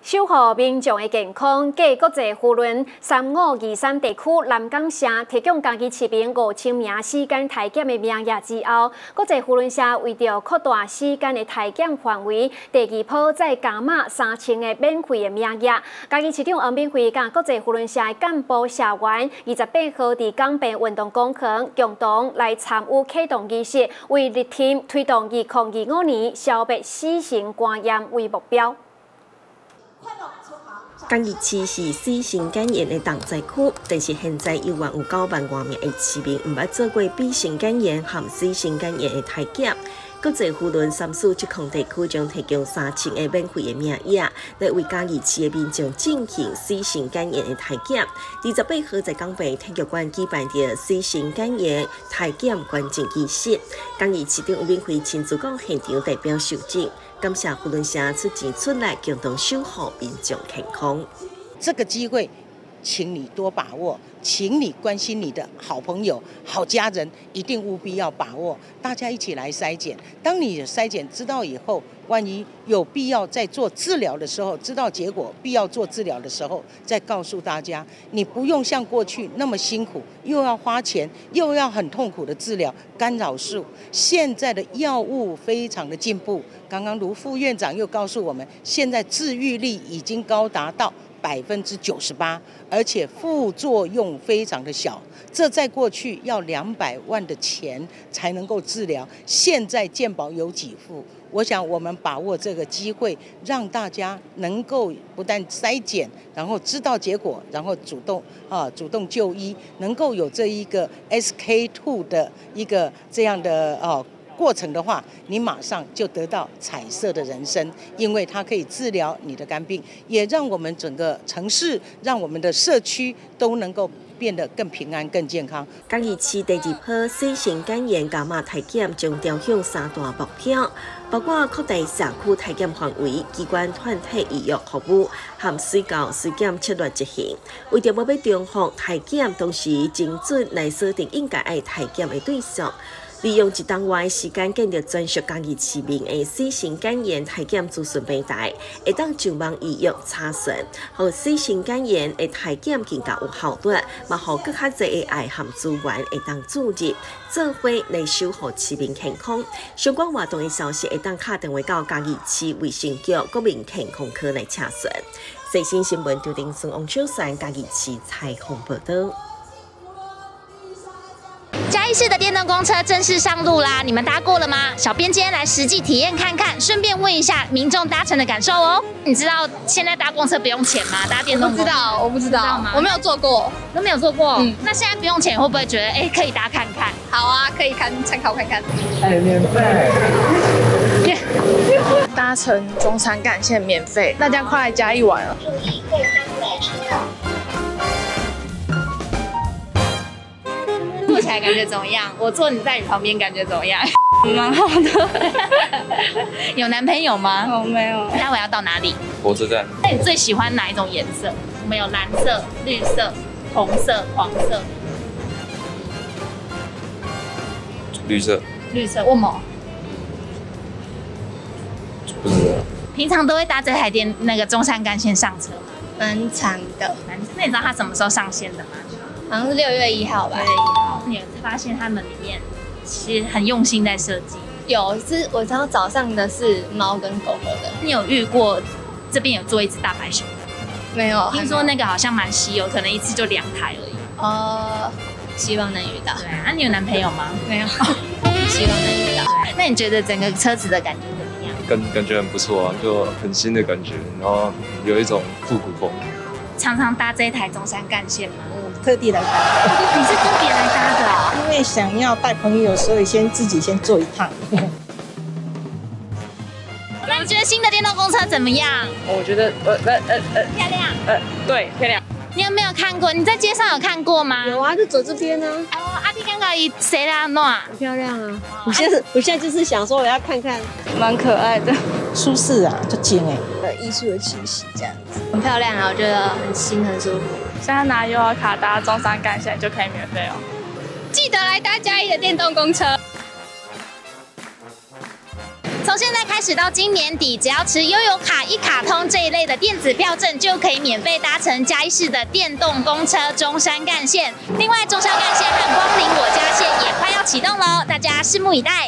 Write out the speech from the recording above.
守护民众的健康，继国际护轮三五二三地区南港社提供家己市民五千名时间体检的名额之后，国际护轮社为着扩大时间的体检范围，第二波再加码三千个免费的名额。家己市长王炳辉甲国际护轮社的干部社员，二十八号伫港北运动广场共同来参与启动仪式，为力挺推动二零二五年消灭死性肝炎为目标。江义市是四性肝炎的重灾区，但是现在有万有九万外面的市民毋捌做过 B 型肝炎和 C 型肝炎的体检。国际护轮三四疾控地区将提供三千个免费的名额，来为嘉义市的民众进行 C 型肝炎的体检。二十八号在港北体育馆举办的 C 型肝炎体检关键仪式，嘉义市长吴炳辉亲自讲现场代表受证。感谢胡伦社出钱出力，共同守护民众健康。这个机会，请你多把握，请你关心你的好朋友、好家人，一定务必要把握。大家一起来筛检。当你筛检知道以后，万一有必要在做治疗的时候，知道结果必要做治疗的时候，再告诉大家，你不用像过去那么辛苦，又要花钱，又要很痛苦的治疗干扰素。现在的药物非常的进步，刚刚卢副院长又告诉我们，现在治愈率已经高达到百分之九十八，而且副作用非常的小。这在过去要两百万的钱才能够治疗，现在健保有几付？我想我们把握这个机会，让大家能够不但筛检，然后知道结果，然后主动啊主动就医，能够有这一个 SK two 的一个这样的哦过程的话，你马上就得到彩色的人生，因为它可以治疗你的肝病，也让我们整个城市，让我们的社区都能够。变得更平安、更健康。嘉义市第二波新型肝炎伽马体检将调向三大目标，包括扩大社区体检范围、机关团体医药服务含水教水检策略执行。为着要要重复体检，同时精准来设定应该爱体检的对象。利用一档外时间建立专属家己市民的新型肝炎体检咨询平台，会当上网预约查询，和新型肝炎的体检更加有效率，嘛，和更加多的爱和资源会当注入，做伙来守护市民健康。相关活动的消息会当打电话到家己市卫生局国民健康科来查询。最新新闻就定从王秋山家己市采访报道。嘉义市的电动公车正式上路啦！你们搭过了吗？小编今天来实际体验看看，顺便问一下民众搭乘的感受哦。你知道现在搭公车不用钱吗？搭电动？不知道，我不知道吗？我没有坐过，都没有坐过。嗯，那现在不用钱，会不会觉得哎可以搭看看？好啊，可以看参考看看。哎，免费。搭乘中山干线免费，大家快来嘉义玩了。坐起来感觉怎么样？我坐你在你旁边感觉怎么样？蛮好的。有男朋友吗？我没有。待会要到哪里？火车站。那你最喜欢哪一种颜色？我们有蓝色、绿色、红色、黄色。绿色。绿色，为什么？不知道。平常都会搭这台电那个中山干线上车吗？蛮长的。那你知道它什么时候上线的吗？好像是六月一号吧。六月一号。你发现他们里面其实很用心在设计。有，是我知道早上的是猫跟狗狗的。你有遇过这边有做一只大白熊？没有。听说那个好像蛮稀有，可能一次就两台而已。哦，希望能遇到。对，那你有男朋友吗？没有。希望能遇到。那你觉得整个车子的感觉怎么样？感感觉很不错啊，就很新的感觉，然后有一种复古风。常常搭这一台中山干线吗？特地来搭，你是特别来搭的哦？因为想要带朋友，所以先自己先坐一趟。那你觉得新的电动公车怎么样？我觉得呃呃呃呃漂亮，呃对漂亮。你有没有看过？你在街上有看过吗？有啊，就走这边呢。哦，阿弟刚刚一谁来弄啊？很漂亮啊！我现在我现在就是想说，我要看看，蛮可爱的，舒适啊，就精哎，的艺术的气息这样子，很漂亮啊，我觉得很新很舒服。现在拿 U R 卡搭中山干线就可以免费哦，记得来搭嘉义的电动公车。从现在开始到今年底，只要持悠游卡一卡通这一类的电子票证，就可以免费搭乘嘉义市的电动公车中山干线。另外，中山干线和光临我家线也快要启动喽，大家拭目以待。